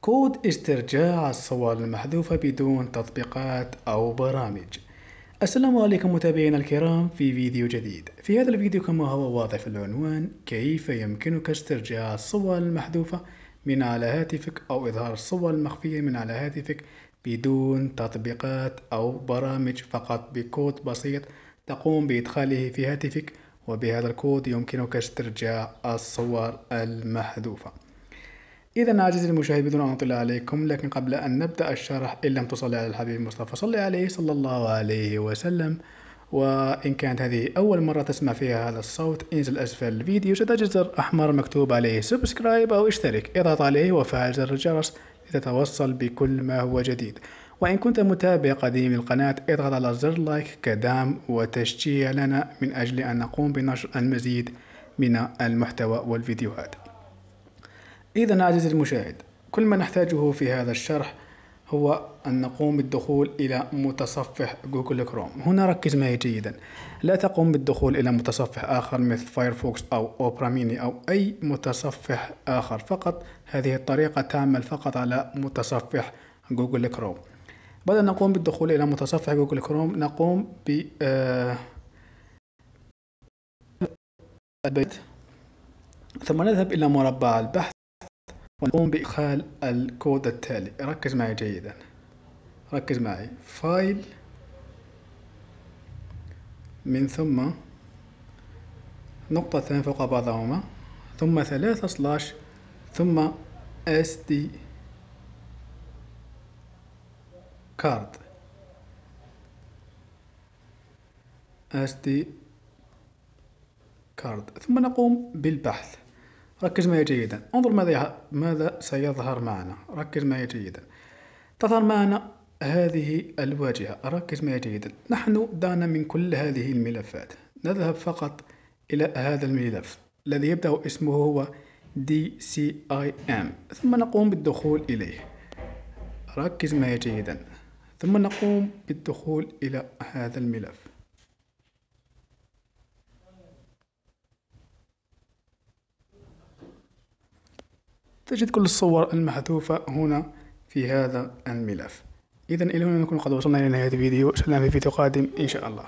كود استرجاع الصور المحذوفة بدون تطبيقات أو برامج. السلام عليكم متابعينا الكرام في فيديو جديد. في هذا الفيديو كما هو واضح في العنوان كيف يمكنك استرجاع الصور المحذوفة من على هاتفك أو إظهار الصور المخفية من على هاتفك بدون تطبيقات أو برامج. فقط بكود بسيط تقوم بإدخاله في هاتفك وبهذا الكود يمكنك استرجاع الصور المحذوفة. إذا عزيزي المشاهد بدون أن أطلع عليكم لكن قبل أن نبدأ الشرح إن لم تصلي على الحبيب المصطفى صلي عليه صلى الله عليه وسلم. وإن كانت هذه أول مرة تسمع فيها هذا الصوت انزل أسفل الفيديو ستجد زر أحمر مكتوب عليه subscribe أو اشترك. إضغط عليه وفعل زر الجرس لتتوصل بكل ما هو جديد. وإن كنت متابع قديم للقناة اضغط على زر like كدعم وتشجيع لنا من أجل أن نقوم بنشر المزيد من المحتوى والفيديوهات. إذا عزيزي المشاهد كل ما نحتاجه في هذا الشرح هو أن نقوم بالدخول إلى متصفح جوجل كروم. هنا ركز معي جيدا. لا تقوم بالدخول إلى متصفح آخر مثل فايرفوكس أو أوبرا ميني أو أي متصفح آخر. فقط هذه الطريقة تعمل فقط على متصفح جوجل كروم. بعد أن نقوم بالدخول إلى متصفح جوجل كروم نقوم ب آه، ثم نذهب إلى مربع البحث. ونقوم بإدخال الكود التالي. ركز معي جيدا. ركز معي. file من ثم نقطتان فوق بعضهما. ثم ثلاثة slash ثم SD card SD card ثم نقوم بالبحث. ركز معي جيدا. انظر ماذا ماذا سيظهر معنا. ركز معي جيدا. تظهر معنا هذه الواجهة. ركز معي جيدا. نحن دعنا من كل هذه الملفات. نذهب فقط إلى هذا الملف الذي يبدأ اسمه هو DCIM ثم نقوم بالدخول إليه. ركز معي جيدا. ثم نقوم بالدخول إلى هذا الملف. تجد كل الصور المحذوفة هنا في هذا الملف. إذا إلى هنا نكون قد وصلنا إلى نهاية الفيديو. سلام في فيديو قادم إن شاء الله.